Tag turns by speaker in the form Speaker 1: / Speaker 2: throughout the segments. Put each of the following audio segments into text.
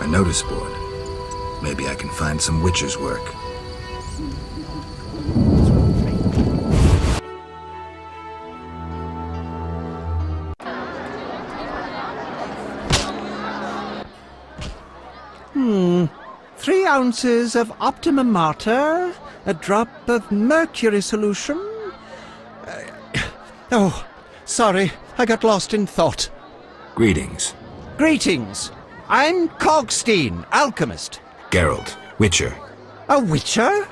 Speaker 1: A notice board. Maybe I can find some Witcher's work. Hmm.
Speaker 2: Three ounces of Optima Mater, a drop of mercury solution. Uh, oh, sorry, I got lost in thought.
Speaker 1: Greetings.
Speaker 2: Greetings. I'm Kalkstein, alchemist.
Speaker 1: Geralt, Witcher.
Speaker 2: A witcher?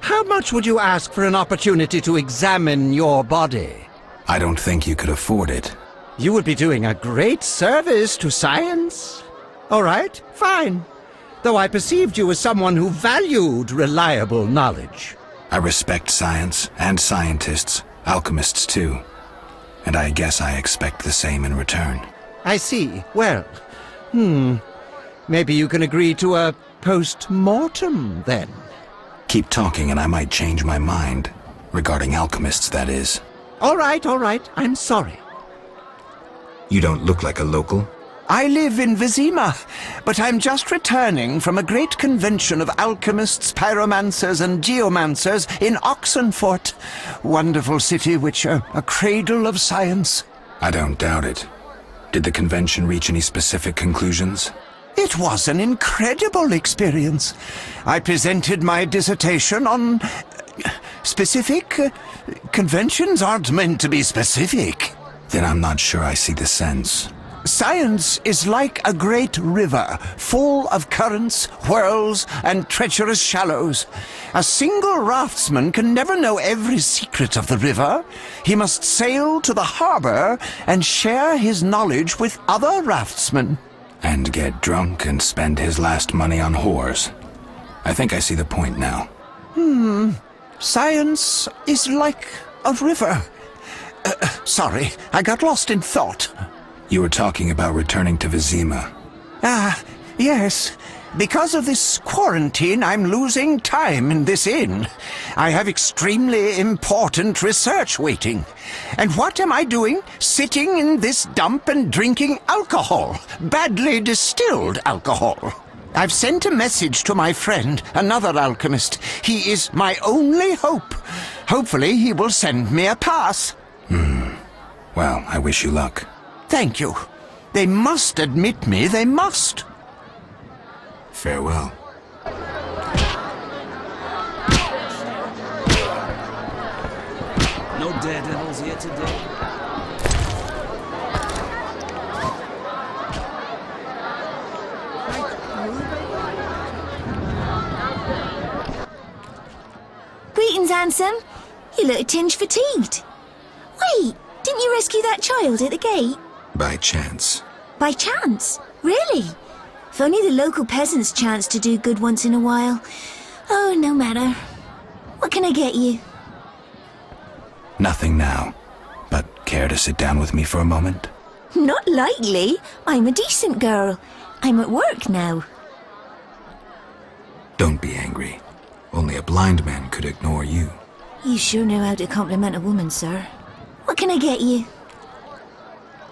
Speaker 2: How much would you ask for an opportunity to examine your body?
Speaker 1: I don't think you could afford it.
Speaker 2: You would be doing a great service to science. All right, fine. Though I perceived you as someone who valued reliable knowledge.
Speaker 1: I respect science and scientists, alchemists too. And I guess I expect the same in return.
Speaker 2: I see. Well, hmm. Maybe you can agree to a post-mortem, then.
Speaker 1: Keep talking and I might change my mind. Regarding alchemists, that is.
Speaker 2: All right, all right. I'm sorry.
Speaker 1: You don't look like a local.
Speaker 2: I live in Vizima, but I'm just returning from a great convention of alchemists, pyromancers, and geomancers in Oxenfurt. Wonderful city, Witcher, a cradle of science.
Speaker 1: I don't doubt it. Did the convention reach any specific conclusions?
Speaker 2: It was an incredible experience. I presented my dissertation on uh, specific. Uh, conventions aren't meant to be specific.
Speaker 1: Then I'm not sure I see the sense.
Speaker 2: Science is like a great river, full of currents, whirls, and treacherous shallows. A single raftsman can never know every secret of the river. He must sail to the harbor and share his knowledge with other raftsmen.
Speaker 1: And get drunk and spend his last money on whores. I think I see the point now. Hmm.
Speaker 2: Science is like a river. Uh, uh, sorry, I got lost in thought.
Speaker 1: You were talking about returning to Vizima.
Speaker 2: Ah, yes. Because of this quarantine, I'm losing time in this inn. I have extremely important research waiting. And what am I doing? Sitting in this dump and drinking alcohol. Badly distilled alcohol. I've sent a message to my friend, another alchemist. He is my only hope. Hopefully, he will send me a pass.
Speaker 1: Well, I wish you luck.
Speaker 2: Thank you. They must admit me, they must.
Speaker 1: Farewell.
Speaker 3: No daredevils here today.
Speaker 4: Greetings, handsome. You look a tinge fatigued. Wait, didn't you rescue that child at the gate?
Speaker 1: By chance.
Speaker 4: By chance? Really? If only the local peasants chanced to do good once in a while. Oh, no matter. What can I get you?
Speaker 1: Nothing now. But care to sit down with me for a moment?
Speaker 4: Not likely. I'm a decent girl. I'm at work now.
Speaker 1: Don't be angry. Only a blind man could ignore you.
Speaker 4: You sure know how to compliment a woman, sir. What can I get you?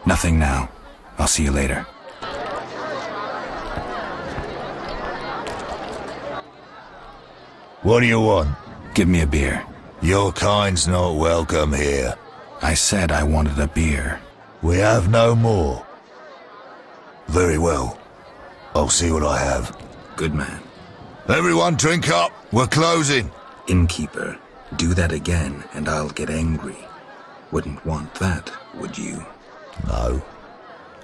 Speaker 1: Nothing now. I'll see you later.
Speaker 5: What do you want?
Speaker 1: Give me a beer.
Speaker 5: Your kind's not welcome here.
Speaker 1: I said I wanted a beer.
Speaker 5: We have no more. Very well. I'll see what I have.
Speaker 1: Good man.
Speaker 5: Everyone drink up. We're closing.
Speaker 1: Innkeeper, do that again and I'll get angry. Wouldn't want that, would you?
Speaker 5: No.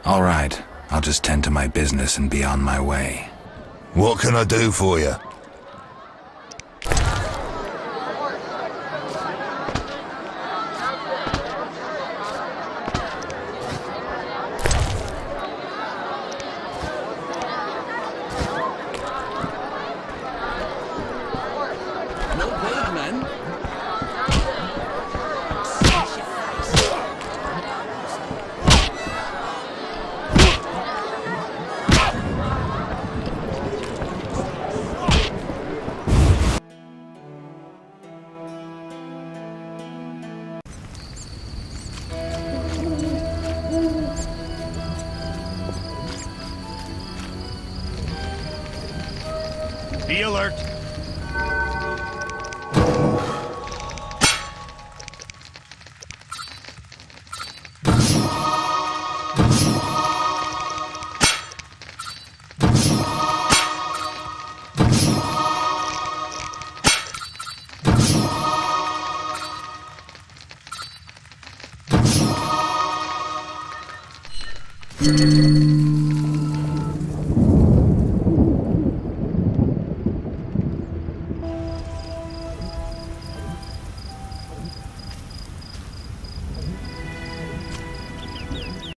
Speaker 1: All right. I'll just tend to my business and be on my way.
Speaker 5: What can I do for you?
Speaker 3: Be alert.